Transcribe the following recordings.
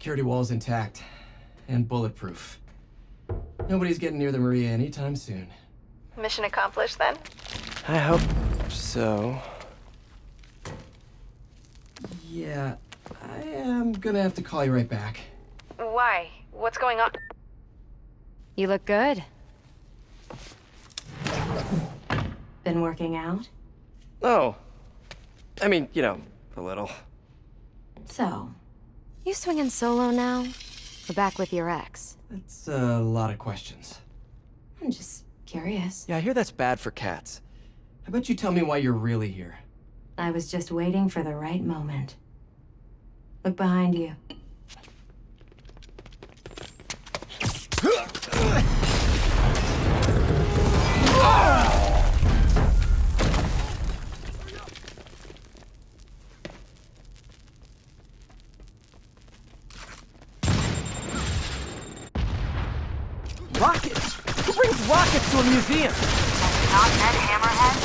Security wall's intact. And bulletproof. Nobody's getting near the Maggia anytime soon. Mission accomplished then? I hope so. Yeah, I am gonna have to call you right back. Why? What's going on? You look good. Been working out? Oh. I mean, you know, a little. So, You swinging solo now? Or back with your ex? That's a lot of questions. I'm just curious. Yeah, I hear that's bad for cats. How about you tell me why you're really here? I was just waiting for the right moment. Look behind you. Rockets! Who brings rockets to a museum? Not dead hammerhead?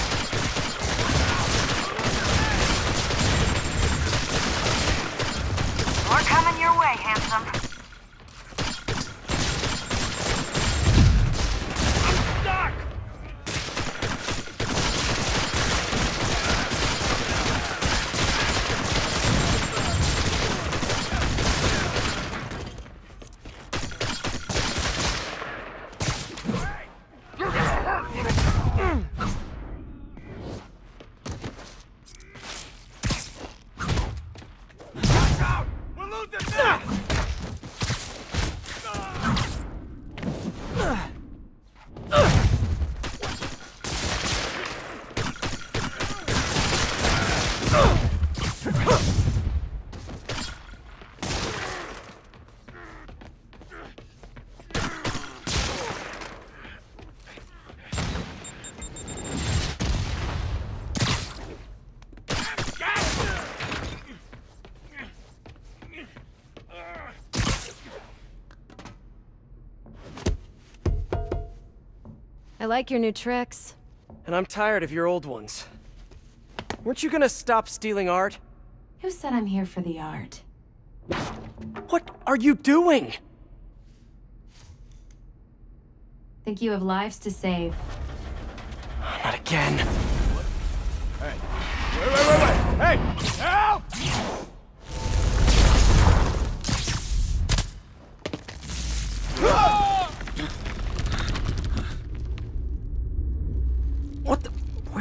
More coming your way, handsome. I like your new tricks. And I'm tired of your old ones. Weren't you gonna stop stealing art? Who said I'm here for the art? What are you doing? Think you have lives to save. Not again.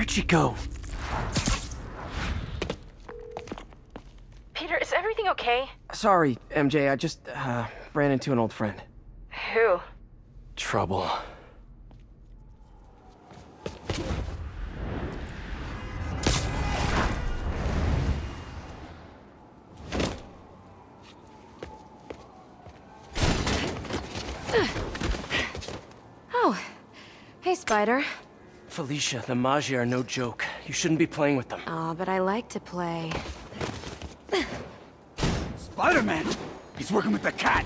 Where'd she go? Peter, is everything okay? Sorry, MJ, I just, uh, ran into an old friend. Who? Trouble. Oh. Hey, Spider. Felicia, the Maggia are no joke. You shouldn't be playing with them. Aw, but I like to play. Spider-Man! He's working with the cat!